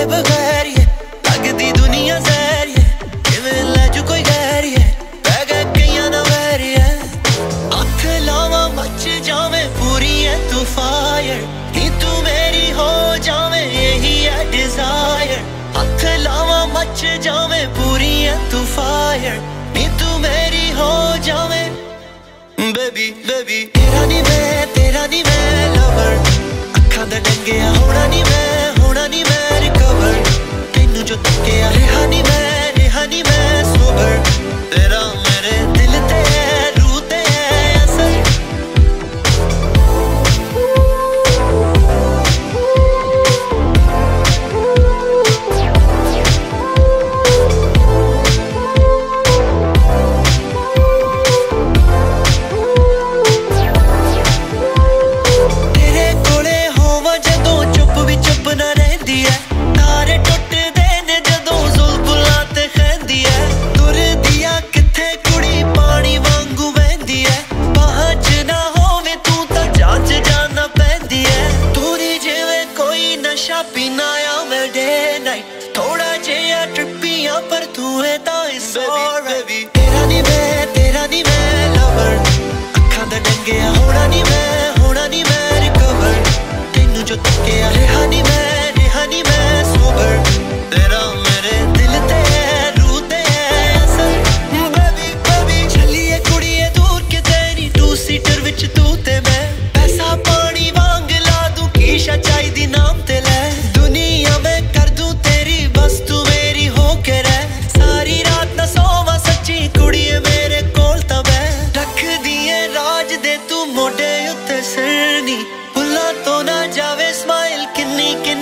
ਤੇਰੇ ਬਗੈਰ ਇਹ ਲੱਗਦੀ ਦੁਨੀਆ ਜ਼ਹਿਰ ਇਹ ਕਿਵੇਂ ਲੈ ਜੂ ਕੋਈ ਗੈਰ ਇਹ ਬੈ ਗਏ ਕਈਆਂ ਨਾ ਵੈਰ ਇਹ ਅੱਖ ਲਾਵਾ ਮੱਚ ਜਾਵੇ ਪੂਰੀ ਐ ਤੂੰ ਫਾਇਰ ਨੀ ਤੂੰ ਮੇਰੀ ਹੋ ਜਾਵੇ ਇਹੀ ਐ ਡਿਜ਼ਾਇਰ ਅੱਖ ਲਾਵਾ ਮੱਚ ਜਾਵੇ ਪੂਰੀ ਐ ਤੂੰ ਫਾਇਰ ਨੀ ਤੂੰ ਮੇਰੀ ਹੋ ਜਾਵੇ ਬੇਬੀ ਬੇਬੀ ਤੇਰਾ ਨਹੀਂ ਮੈਂ ਤੇਰਾ ਨਹੀਂ ਮੈਂ ਲਵਰ ਅੱਖਾਂ ਦਾ ਡੰਗਿਆ ਹੋਣਾ ਨਹੀਂ ਮੈਂ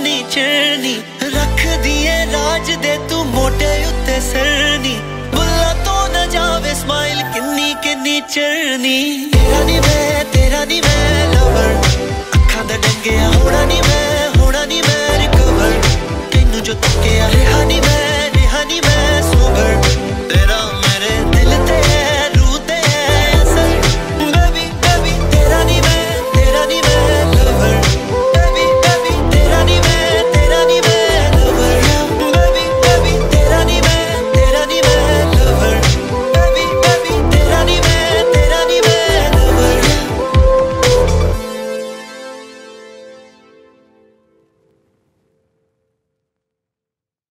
ਚੜਨੀ ਚੜਨੀ ਰੱਖਦੀ ਏ ਰਾਜ ਦੇ ਤੂੰ ਮੋਟੇ ਉੱਤੇ ਸਰਨੀ। ਬੁੱਲਾ ਤੋਂ ਨਾ ਜਾਵੇ ਸਮਾਈਲ ਕਿੰਨੀ ਕਿੰਨੀ ਚੜਨੀ ਤੇਰਾ ਨੀ ਮੈਂ, ਤੇਰਾ ਨੀ ਮੈਂ ਲਵਰ